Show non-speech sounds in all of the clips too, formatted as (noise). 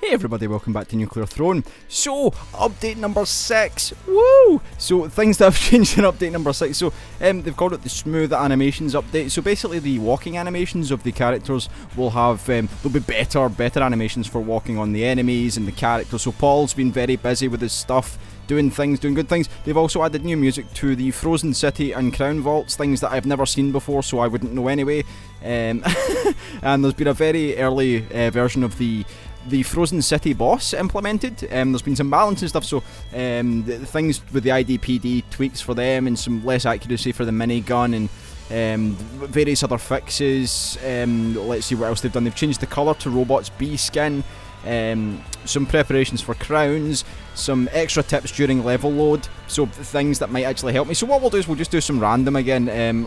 Hey everybody, welcome back to Nuclear Throne. So, update number 6, woo! So, things that have (laughs) changed in update number 6, so um, they've called it the smooth animations update, so basically the walking animations of the characters will have, um, there'll be better, better animations for walking on the enemies and the characters, so Paul's been very busy with his stuff, doing things, doing good things. They've also added new music to the Frozen City and Crown Vaults, things that I've never seen before, so I wouldn't know anyway. Um, (laughs) and there's been a very early uh, version of the the Frozen City boss implemented. Um, there's been some balance and stuff, so um, things with the IDPD tweaks for them, and some less accuracy for the minigun, and um, various other fixes. Um, let's see what else they've done. They've changed the colour to Robot's B skin. Um, some preparations for crowns, some extra tips during level load, so things that might actually help me. So what we'll do is we'll just do some random again, um,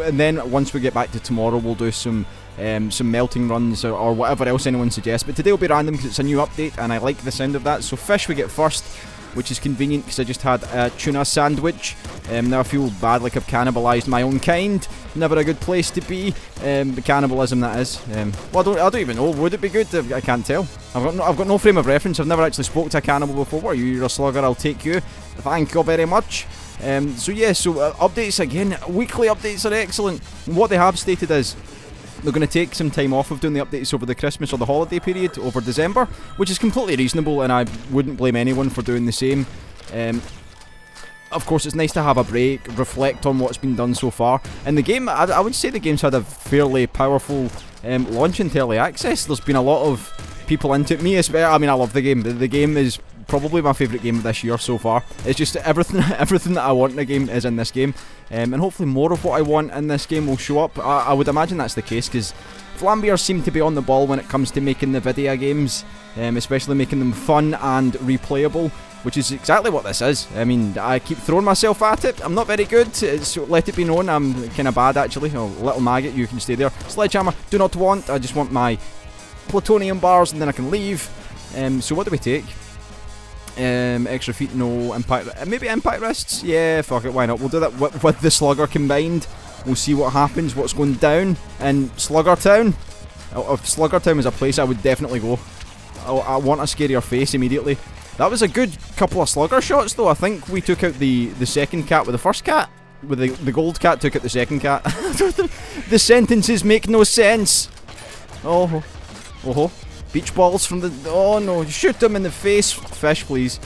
and then once we get back to tomorrow, we'll do some um, some melting runs or, or, whatever else anyone suggests. But today will be random because it's a new update, and I like the sound of that. So fish we get first which is convenient because I just had a tuna sandwich. Um, now I feel bad like I've cannibalised my own kind. Never a good place to be. Um, the cannibalism that is. Um, well, I don't, I don't even know. Would it be good? I can't tell. I've got, no, I've got no frame of reference. I've never actually spoke to a cannibal before. What are you? You're a slugger. I'll take you. Thank you very much. Um, so yeah, so uh, updates again. Weekly updates are excellent. What they have stated is they're going to take some time off of doing the updates over the Christmas or the holiday period over December, which is completely reasonable, and I wouldn't blame anyone for doing the same. Um, of course, it's nice to have a break, reflect on what's been done so far. And the game, I, I would say the game's had a fairly powerful um, launch into early access. There's been a lot of people into it. Me, as well, I mean, I love the game. The, the game is probably my favourite game of this year so far. It's just everything (laughs) everything that I want in a game is in this game. Um, and hopefully more of what I want in this game will show up. I, I would imagine that's the case because Vlambeer seem to be on the ball when it comes to making the video games, um, especially making them fun and replayable, which is exactly what this is. I mean, I keep throwing myself at it. I'm not very good. It's, let it be known I'm kind of bad actually. Oh, little maggot, you can stay there. Sledgehammer, do not want. I just want my plutonium bars and then I can leave. Um, so what do we take? Um, extra feet, no. Impact, uh, maybe impact wrists? Yeah, fuck it, why not? We'll do that with, with the Slugger combined. We'll see what happens, what's going down in Slugger Town. Oh, if Slugger Town is a place I would definitely go. I, I want a scarier face immediately. That was a good couple of Slugger shots though. I think we took out the, the second cat with the first cat. With the, the gold cat took out the second cat. (laughs) the sentences make no sense. Oh, oh, oh. Beach balls from the... Oh no, shoot them in the face. Fish, please.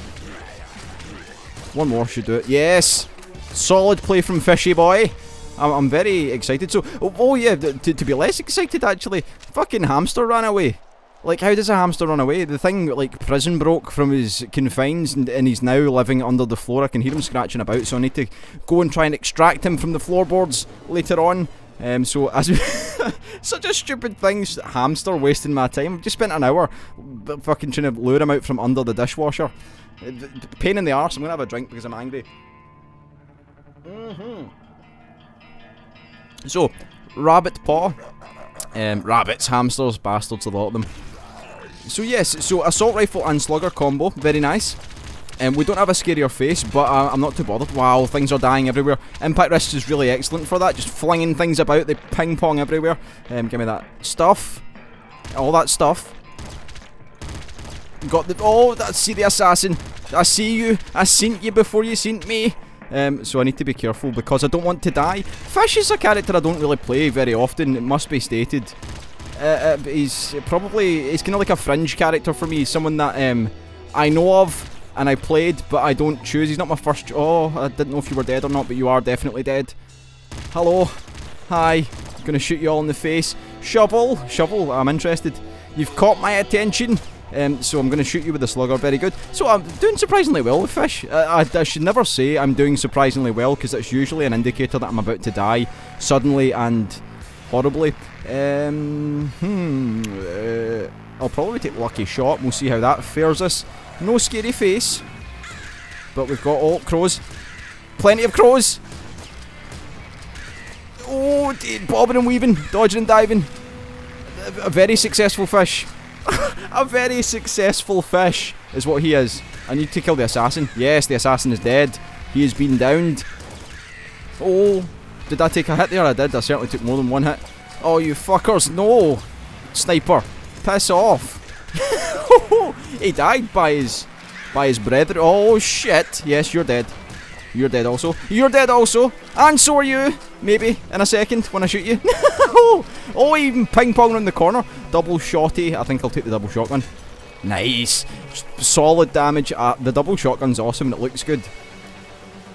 One more should do it. Yes! Solid play from Fishy Boy. I'm, I'm very excited. So, oh, oh yeah, to, to be less excited actually, fucking hamster ran away. Like, how does a hamster run away? The thing, like, prison broke from his confines and, and, he's now living under the floor. I can hear him scratching about, so I need to go and try and extract him from the floorboards later on. Um, so, as (laughs) such a stupid thing, hamster wasting my time. I've just spent an hour fucking trying to lure him out from under the dishwasher. Uh, pain in the arse. I'm gonna have a drink because I'm angry. Mm -hmm. So, rabbit paw. Um, rabbits, hamsters, bastards, a lot of them. So yes, so assault rifle and slugger combo, very nice. Um, we don't have a scarier face, but uh, I'm not too bothered. Wow, things are dying everywhere. Impact Wrist is really excellent for that, just flinging things about, they ping pong everywhere. Um, give me that stuff. All that stuff. Got the... Oh, that's see the assassin. I see you. I seen you before you seen me. Um, so I need to be careful because I don't want to die. Fish is a character I don't really play very often, it must be stated. Uh, uh, he's probably, he's kind of like a fringe character for me, someone that um, I know of and I played, but I don't choose. He's not my first... Oh, I didn't know if you were dead or not, but you are definitely dead. Hello. Hi. Gonna shoot you all in the face. Shovel. Shovel, I'm interested. You've caught my attention. Um, so I'm going to shoot you with the slugger. Very good. So I'm doing surprisingly well with fish. Uh, I, I, should never say I'm doing surprisingly well because that's usually an indicator that I'm about to die suddenly and horribly. Um, hmm. Uh, I'll probably take lucky shot. We'll see how that fares us. No scary face. But we've got all crows. Plenty of crows. Oh, dude, bobbing and weaving, dodging and diving. A very successful fish. (laughs) a very successful fish is what he is. I need to kill the assassin. Yes, the assassin is dead. He has been downed. Oh, did I take a hit there? I did. I certainly took more than one hit. Oh, you fuckers. No. sniper. Piss off. (laughs) he died by his by his brother. Oh shit. Yes, you're dead. You're dead also. You're dead also. And so are you. Maybe in a second when I shoot you. (laughs) oh, even ping pong around the corner. Double shotty. I think I'll take the double shotgun. Nice. Solid damage. Uh, the double shotgun's awesome and it looks good.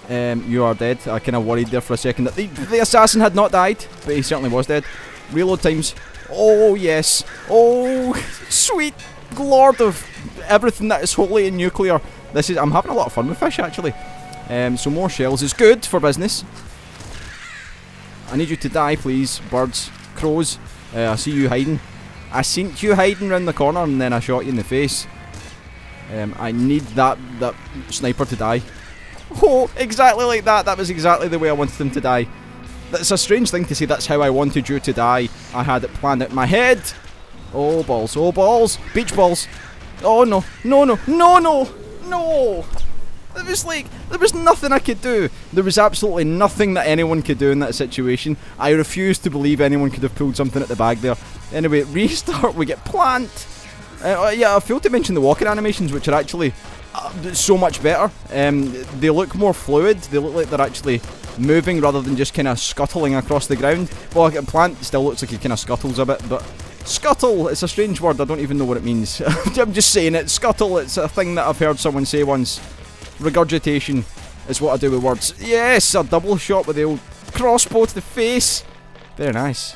Um, you are dead. I kind of worried there for a second that the, the assassin had not died, but he certainly was dead. Reload times. Oh, yes. Oh, (laughs) sweet lord of everything that is holy and nuclear. This is. I'm having a lot of fun with fish, actually. Um, so more shells is good for business. I need you to die, please, birds. Crows. Uh, I see you hiding. I seen you hiding around the corner and then I shot you in the face. Um, I need that, that sniper to die. (laughs) Oh, exactly like that. That was exactly the way I wanted him to die. That's a strange thing to say that's how I wanted you to die. I had it planned in my head. Oh, balls. Oh, balls. Beach balls. Oh, no. No, no. No, no. No. There was like, there was nothing I could do. There was absolutely nothing that anyone could do in that situation. I refuse to believe anyone could have pulled something at the bag there. Anyway, (laughs) restart, we get plant. Uh, uh, yeah, I failed to mention the walking animations, which are actually uh, so much better. Um, they look more fluid. They look like they're actually moving rather than just kind of scuttling across the ground. Well, a plant still looks like he kind of scuttles a bit, but Scuttle, it's a strange word, I don't even know what it means. (laughs) I'm just saying it. Scuttle, it's a thing that I've heard someone say once. Regurgitation is what I do with words. Yes, a double shot with the old crossbow to the face. Very nice.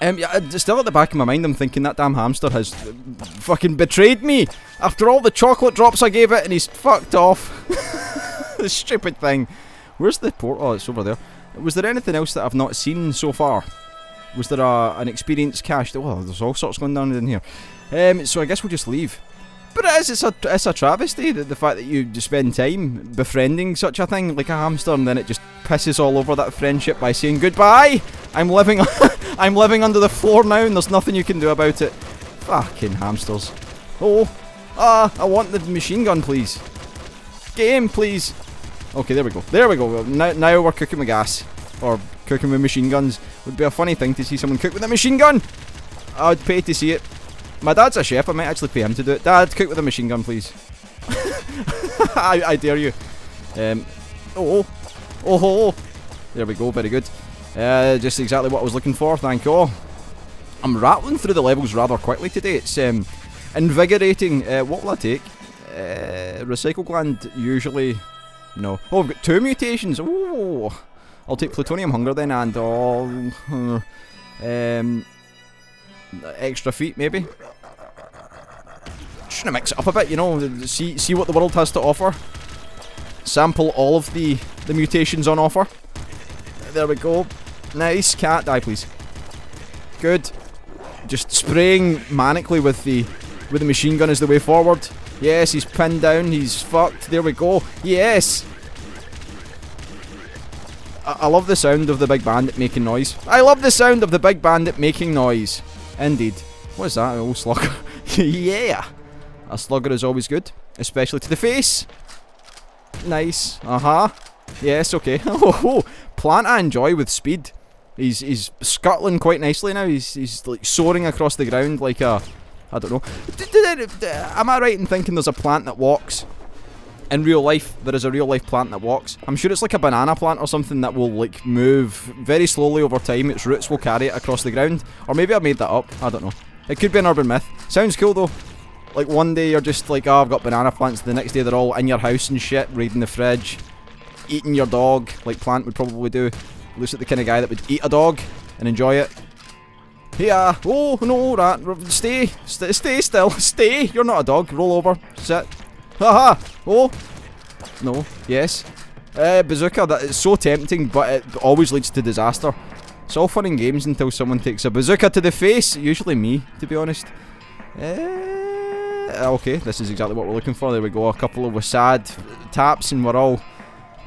Um, yeah, still at the back of my mind, I'm thinking that damn hamster has fucking betrayed me after all the chocolate drops I gave it, and he's fucked off. (laughs) the stupid thing. Where's the port? Oh, it's over there. Was there anything else that I've not seen so far? Was there a, an experience cached? well, there's all sorts going down in here. Um, so I guess we'll just leave. But it is, it's a, it's a travesty, the, the fact that you spend time befriending such a thing like a hamster and then it just pisses all over that friendship by saying goodbye. I'm living, (laughs) I'm living under the floor now and there's nothing you can do about it. Fucking hamsters. Oh, ah, I want the machine gun, please. Game, please. Okay, there we go. There we go. Now, now we're cooking with gas. Or cooking with machine guns. Would be a funny thing to see someone cook with a machine gun. I'd pay to see it. My dad's a chef, I might actually pay him to do it. Dad, cook with a machine gun, please. (laughs) I, I, dare you. Um, oh, oh, oh, there we go, very good. Uh, just exactly what I was looking for, thank you. I'm rattling through the levels rather quickly today. It's um, invigorating. Uh, what will I take? Uh, recycle gland, usually... No. Oh, I've got two mutations. Oh, I'll take plutonium hunger then, and oh, um, extra feet maybe. Just gonna mix it up a bit, you know, see see what the world has to offer. Sample all of the the mutations on offer. There we go. Nice cat, die please. Good. Just spraying manically with the with the machine gun is the way forward. Yes, he's pinned down. He's fucked. There we go. Yes. I, love the sound of the big bandit making noise. I love the sound of the big bandit making noise. Indeed. What is that? Oh, slugger. (laughs) yeah! A slugger is always good. Especially to the face. Nice. Uh-huh. Yes, okay. (laughs) oh, plant I enjoy with speed. He's he's scuttling quite nicely now. He's he's like soaring across the ground like a I don't know. Am I right in thinking there's a plant that walks? In real life, there is a real life plant that walks. I'm sure it's like a banana plant or something that will like move very slowly over time. Its roots will carry it across the ground. Or maybe I made that up. I don't know. It could be an urban myth. Sounds cool though. Like one day you're just like, oh, I've got banana plants. The next day they're all in your house and shit, raiding the fridge, eating your dog, like Plant would probably do. Looks like the kind of guy that would eat a dog and enjoy it. Yeah. Oh no, rat. Stay. St stay still. (laughs) Stay. You're not a dog. Roll over. Sit. Haha! Oh! No. Yes. Uh, bazooka, that is so tempting, but it always leads to disaster. It's all fun and games until someone takes a bazooka to the face. Usually me, to be honest. Uh, okay, this is exactly what we're looking for. There we go. A couple of sad taps and we're all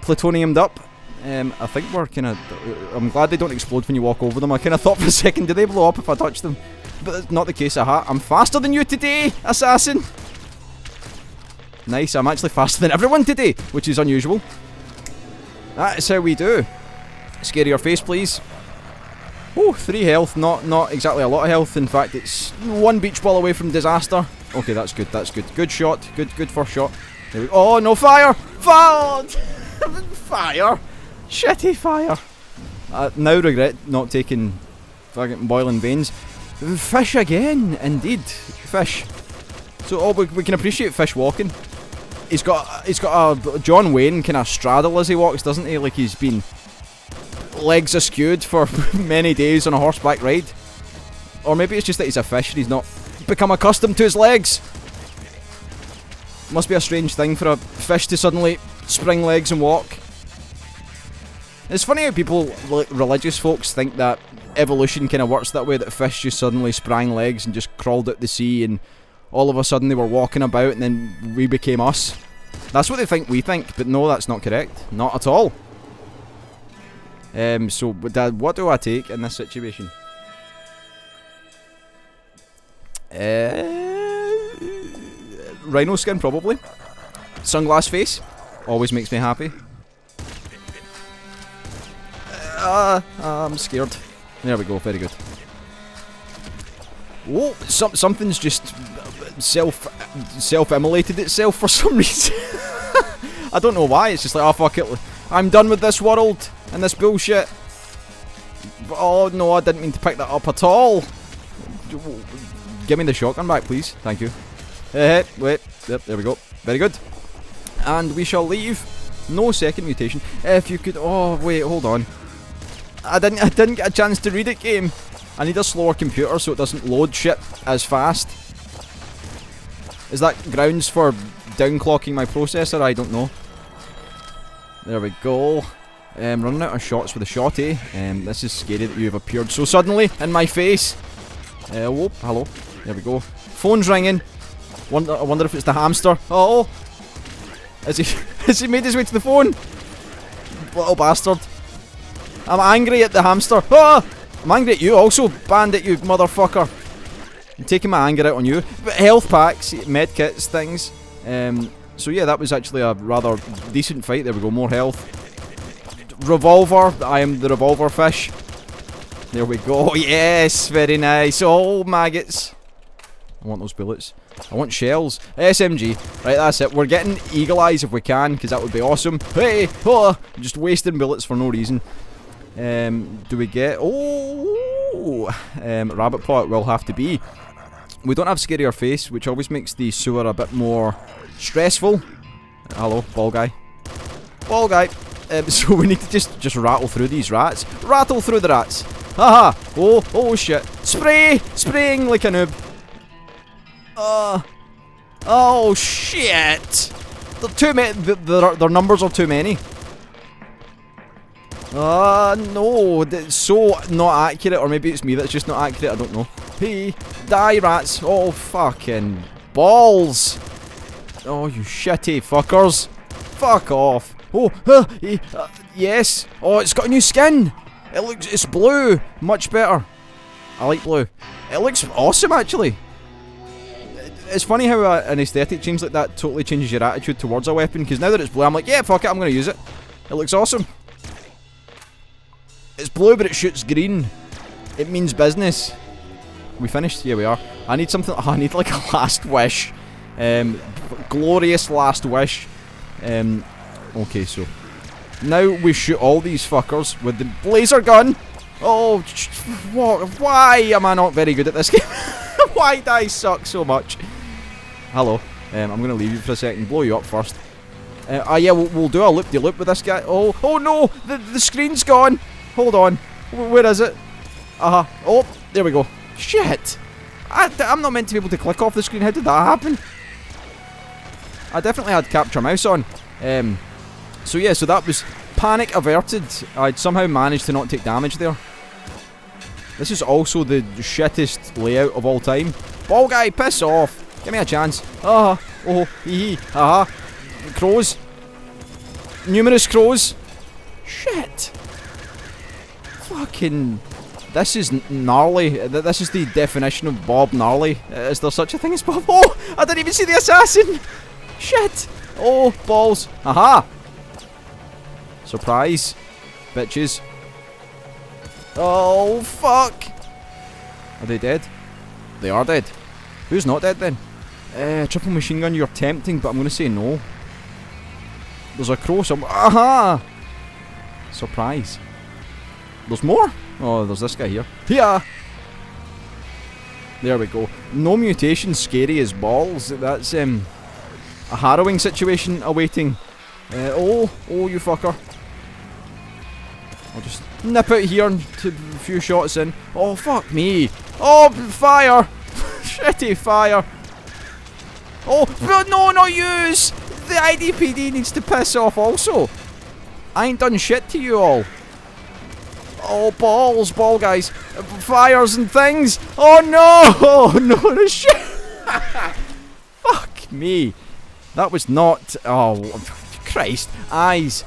plutoniumed up. Um, I think we're kind of... I'm glad they don't explode when you walk over them. I kind of thought for a second, do they blow up if I touch them? But that's not the case. Aha, I'm faster than you today, assassin! Nice, I'm actually faster than everyone today, which is unusual. That is how we do. Scarier face, please. Oh, three health. Not not exactly a lot of health. In fact, it's one beach ball away from disaster. Okay, that's good. That's good. Good shot. Good good first shot. Oh, no fire! Fire! (laughs) fire! Shitty fire. I now regret not taking fucking boiling veins. Fish again, indeed. Fish. So, oh, we, we can appreciate fish walking. He's got he's got a John Wayne kind of straddle as he walks, doesn't he? Like he's been legs askewed for (laughs) many days on a horseback ride. Or maybe it's just that he's a fish and he's not become accustomed to his legs. Must be a strange thing for a fish to suddenly spring legs and walk. It's funny how people, religious folks, think that evolution kind of works that way, that fish just suddenly sprang legs and just crawled out the sea and all of a sudden they were walking about and then we became us. That's what they think we think, but no, that's not correct. Not at all. Um, so, Dad, what do I take in this situation? Uh, rhino skin, probably. Sunglass face. Always makes me happy. Uh, I'm scared. There we go, very good. Whoa, some, something's just self self-immolated itself for (laughs) some reason. I don't know why, it's just like, oh fuck it, I'm done with this world and this bullshit. Oh no, I didn't mean to pick that up at all. Give me the shotgun back, please. Thank you. Uh, wait. Yep, there we go. Very good. And we shall leave. No second mutation. If you could... Oh, wait, hold on. I didn't, I didn't get a chance to read it, game. I need a slower computer so it doesn't load shit as fast. Is that grounds for downclocking my processor? I don't know. There we go. Um, running out of shots with a shotty. Um, this is scary that you have appeared so suddenly in my face. Uh, whoop, hello. There we go. Phone's ringing. Wonder, I wonder if it's the hamster. Oh, has he? (laughs) has he made his way to the phone? Little bastard. I'm angry at the hamster. Ah! I'm angry at you also, bandit, you motherfucker. I'm taking my anger out on you. But health packs, med kits, things. Um, so yeah, that was actually a rather decent fight. There we go, more health. Revolver. I am the revolver fish. There we go. (laughs) Yes, very nice. Oh, maggots. I want those bullets. I want shells. SMG. Right, that's it. We're getting eagle eyes if we can, because that would be awesome. Hey! (laughs) Oh, just wasting bullets for no reason. Um, do we get... Oh! Um, rabbit it will have to be. We don't have scarier face, which always makes the sewer a bit more stressful. Hello, ball guy. Ball guy. Um, (laughs) so we need to just, just rattle through these rats. Rattle through the rats. Haha. Oh, oh shit. Spray! Spraying like a noob. Uh. Oh shit. They're too many. Their, their numbers are too many. Ah, uh, no. That's so not accurate. Or maybe it's me that's just not accurate. I don't know. Hey, die rats. Oh, fucking balls. Oh, you shitty fuckers. Fuck off. Oh, uh, yes. Oh, it's got a new skin. It looks, it's blue. Much better. I like blue. It looks awesome, actually. It's funny how uh, an aesthetic change like that totally changes your attitude towards a weapon, because now that it's blue, I'm like, yeah, fuck it, I'm going to use it. It looks awesome. It's blue, but it shoots green. It means business. We finished? Here we are. I need something. Oh, (laughs) I need like a last wish. Um, glorious last wish. Um, okay, so now we shoot all these fuckers with the laser gun. Oh, what? Why am I not very good at this (laughs) game? why do I suck so much? Hello. Um, I'm gonna leave you for a second. Blow you up first. Uh, oh yeah, we'll, we'll do a loop-de-loop -loop with this guy. Oh, oh no! The the screen's gone. Hold on. Where is it? Uh huh. Oh, there we go. Shit! I, I'm not meant to be able to click off the screen. How did that happen? I definitely had capture mouse on. Um, so yeah, so that was panic averted. I'd somehow managed to not take damage there. This is also the shittest layout of all time. Ball guy, piss off. Give me a chance. Ah, oh, hee hee, aha. Crows. Numerous crows. Shit. Fucking this is gnarly. This is the definition of Bob gnarly. Is there such a thing as Bob? Oh! I didn't even see the assassin! Shit! Oh, balls. Aha! Surprise. Bitches. Oh, fuck! Are they dead? They are dead. Who's not dead then? Uh, triple machine gun, you're tempting, but I'm to say no. There's a crow somewhere. Aha! Surprise. There's more? Oh, there's this guy here. Yeah! There we go. No mutation, scary as balls. That's um, a harrowing situation awaiting. Uh, oh, oh, you fucker. I'll just nip out here and a few shots in. Oh, fuck me. Oh, fire! (laughs) Shitty fire. Oh, no, not use! The IDPD needs to piss off also. I ain't done shit to you all. Oh, balls, ball guys. Fires and things. Oh, no! (laughs) Oh, no, the shit. (laughs) Fuck me. That was not... Oh, Christ. Eyes.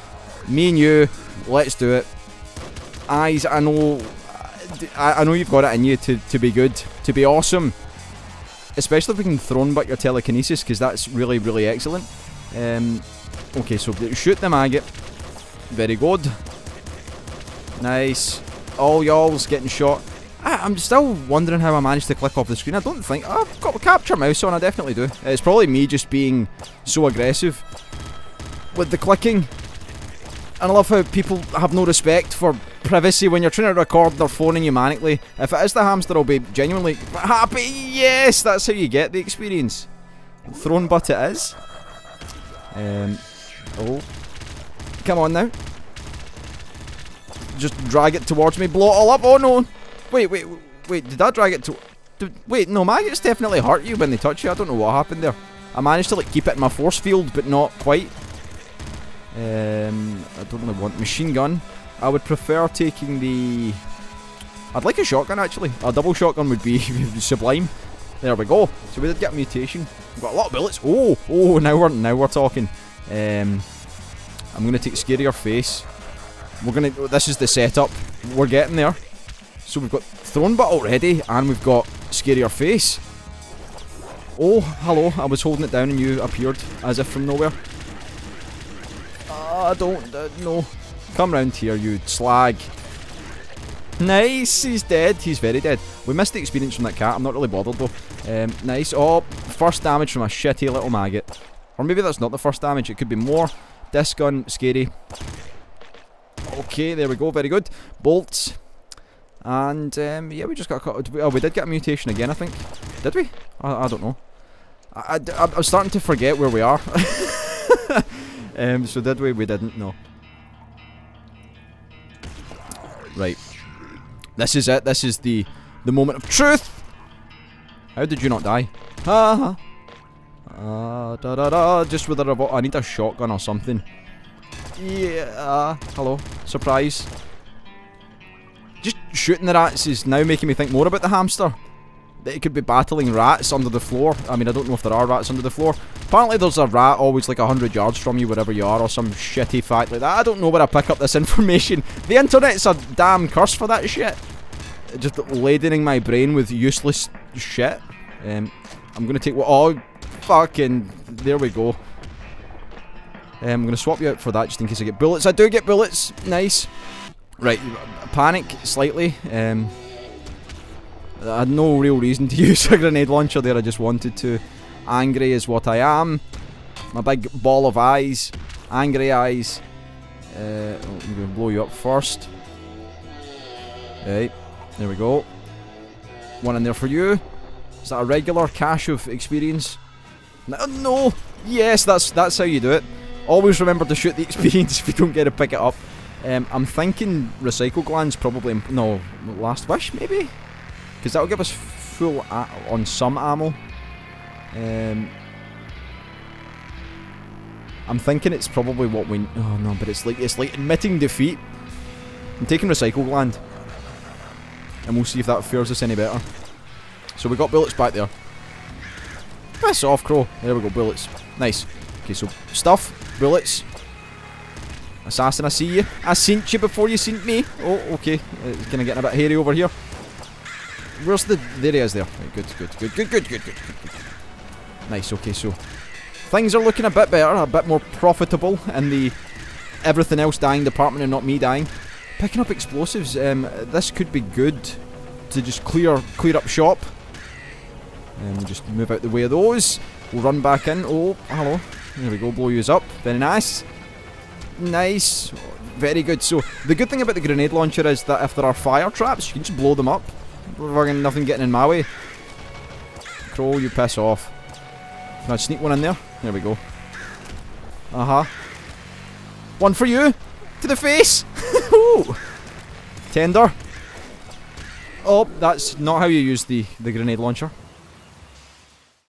Me and you. Let's do it. Eyes, I know... I, know you've got it in you to, to be good. To be awesome. Especially if we can throne butt your telekinesis, because that's really, really excellent. Um, okay, so shoot the maggot. Very good. Nice. All y'all's getting shot. I, am still wondering how I managed to click off the screen. I don't think... I've got a capture mouse on, I definitely do. It's probably me just being so aggressive with the clicking. And I love how people have no respect for privacy when you're trying to record their phone and you manically. If it is the hamster, I'll be genuinely happy. Yes, that's how you get the experience. Throne butt it is. Um, oh. Come on now. Just drag it towards me. Blow it all up. Oh no. Wait, wait, wait. Did I drag it to... Did, wait, no, maggots definitely hurt you when they touch you. I don't know what happened there. I managed to like keep it in my force field, but not quite. Um, I don't really want machine gun. I would prefer taking the... I'd like a shotgun actually. A double shotgun would be (laughs) sublime. There we go. So we did get mutation. We've got a lot of bullets. Oh, oh, now we're now we're talking. Um, I'm gonna take scarier face. We're gonna. This is the setup. We're getting there. So we've got throne butt already, and we've got scarier face. Oh, hello. I was holding it down and you appeared as if from nowhere. Ah, uh, don't. Uh, no. Come round here, you slag. Nice, he's dead. He's very dead. We missed the experience from that cat. I'm not really bothered though. Um, nice. Oh, first damage from a shitty little maggot. Or maybe that's not the first damage. It could be more. Disc gun, scary. Okay, there we go. Very good. Bolts. And, um, yeah, we just got caught. Oh, we did get a mutation again, I think. Did we? I, I don't know. I, I, I'm starting to forget where we are. (laughs) um, so did we? We didn't. No. Right. This is it. This is the the moment of truth. How did you not die? Ah. Uh, da da da. Just with a robot. I need a shotgun or something. Yeah. Hello. Surprise. Just shooting the rats is now making me think more about the hamster. That it could be battling rats under the floor. I mean, I don't know if there are rats under the floor. Apparently there's a rat always like 100 yards from you wherever you are or some shitty fact like that. I don't know where I pick up this (laughs) information. The internet's a damn curse for that shit. Just ladening my brain with useless shit. Um, I'm gonna take oh, fucking, there we go. Um, I'm gonna swap you out for that just in case I get bullets. I do get bullets, nice. Right, panic slightly. Um, I had no real reason to (laughs) use a grenade launcher there, I just wanted to. Angry is what I am. My big ball of eyes. Angry eyes. Uh, oh, I'm going to blow you up first. Right, there we go. One in there for you. Is that a regular cache of experience? No! Yes, that's that's how you do it. Always remember to shoot the experience (laughs) if you don't get to pick it up. Um, I'm thinking recycle glands probably... No, last wish maybe? Because that'll give us full on some ammo. Um, I'm thinking it's probably what we... Oh no, but it's like it's like admitting defeat. I'm taking recycle gland. And we'll see if that fares us any better. So we got bullets back there. Piss off, Crow. There we go, bullets. Nice. Okay, so stuff, bullets. Assassin, I see you. I seen you before you seen me. Oh, okay. It's kind of getting a bit hairy over here. Where's the... There he is there. Right, good, good, good, good, good, good, good. Nice, okay, so... Things are looking a bit better, a bit more profitable in the everything else dying department and not me dying. picking up explosives. Um, this could be good to just clear clear up shop. And we'll just move out the way of those. We'll run back in. Oh, hello. There we go. Blow yous up. Very nice. Nice. Very good. So the good thing about the grenade launcher is that if there are fire traps, you can just blow them up. Fucking nothing getting in my way. Crow, you piss off. Can I sneak one in there? There we go. Uh huh. One for you. To the face. (laughs) Tender. Oh, that's not how you use the, the grenade launcher.